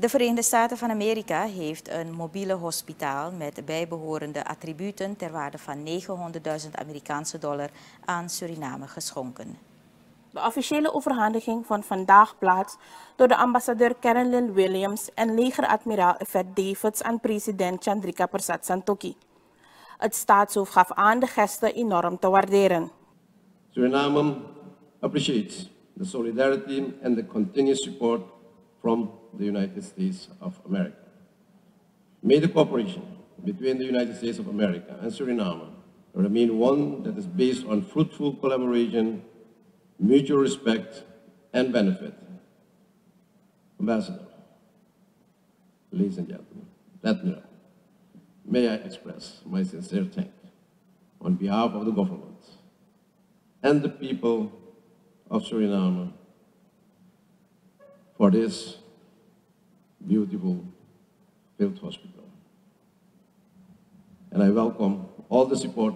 De Verenigde Staten van Amerika heeft een mobiele hospitaal met bijbehorende attributen ter waarde van 900.000 Amerikaanse dollar aan Suriname geschonken. De officiële overhandiging vond vandaag plaats door de ambassadeur Karen Williams en legeradmiraal Yvette Davids aan president Chandrika Persat Santokhi. Het staatshoofd gaf aan de gesten enorm te waarderen. Suriname appreciates the solidarity and the continuous support from the United States of America. May the cooperation between the United States of America and Suriname remain one that is based on fruitful collaboration, mutual respect, and benefit. Ambassador, ladies and gentlemen, know. May I express my sincere thanks on behalf of the government and the people of Suriname for this beautiful field hospital. And I welcome all the support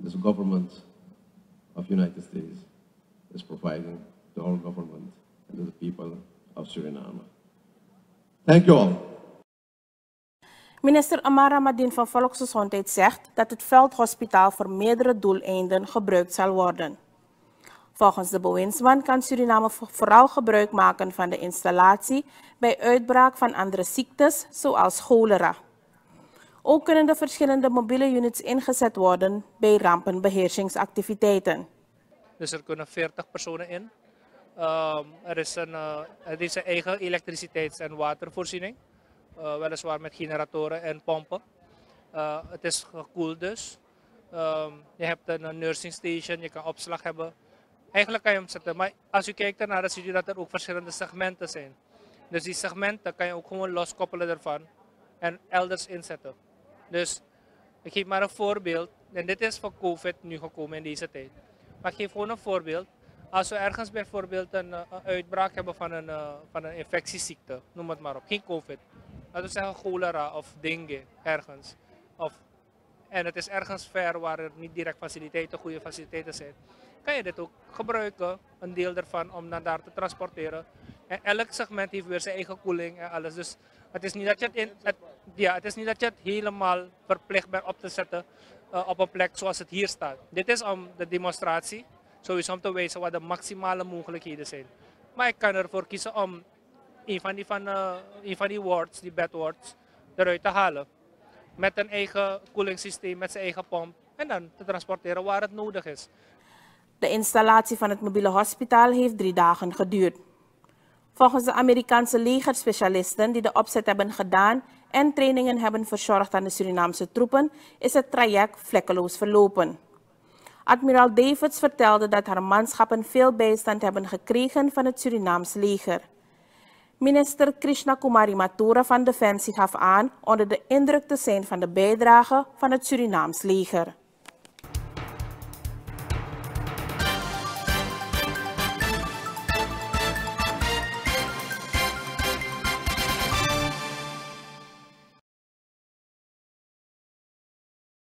this government of United States is providing to our government and to the people of Suriname. Thank you all. Minister Amara Madin van Volksgezondheid zegt dat het veldhospitaal voor meerdere doeleinden gebruikt zal worden. Volgens de bewindsman kan Suriname vooral gebruik maken van de installatie bij uitbraak van andere ziektes, zoals cholera. Ook kunnen de verschillende mobiele units ingezet worden bij rampenbeheersingsactiviteiten. Dus er kunnen 40 personen in. Um, er, is een, uh, er is een eigen elektriciteits- en watervoorziening, uh, weliswaar met generatoren en pompen. Uh, het is gekoeld dus. Um, je hebt een nursing station, je kan opslag hebben Eigenlijk kan je hem zetten, maar als u kijkt ernaar, ziet u dat er ook verschillende segmenten zijn. Dus die segmenten kan je ook gewoon loskoppelen ervan en elders inzetten. Dus ik geef maar een voorbeeld, en dit is voor COVID nu gekomen in deze tijd. Maar ik geef gewoon een voorbeeld. Als we ergens bijvoorbeeld een, uitbraak hebben van een, van een infectieziekte, noem het maar op, geen COVID. Laten we zeggen cholera of dengue ergens. Of, en het is ergens ver waar er niet direct faciliteiten, goede faciliteiten zijn kan je dit ook gebruiken, een deel ervan, om naar daar te transporteren. En elk segment heeft weer zijn eigen koeling en alles. Dus het is niet dat je het, ja, het, is niet dat je het helemaal verplicht bent op te zetten uh, op een plek zoals het hier staat. Dit is om de demonstratie, sowieso om te wijzen wat de maximale mogelijkheden zijn. Maar ik kan ervoor kiezen om een van die, van, een van die wards, die bedwards, eruit te halen. Met een eigen koelingssysteem, met zijn eigen pomp. En dan te transporteren waar het nodig is. De installatie van het mobiele hospitaal heeft drie dagen geduurd. Volgens de Amerikaanse legerspecialisten die de opzet hebben gedaan en trainingen hebben verzorgd aan de Surinaamse troepen, is het traject vlekkeloos verlopen. Admiraal Davids vertelde dat haar manschappen veel bijstand hebben gekregen van het Surinaams leger. Minister Krishna Kumari Mathura van Defensie gaf aan onder de indruk te zijn van de bijdrage van het Surinaams leger.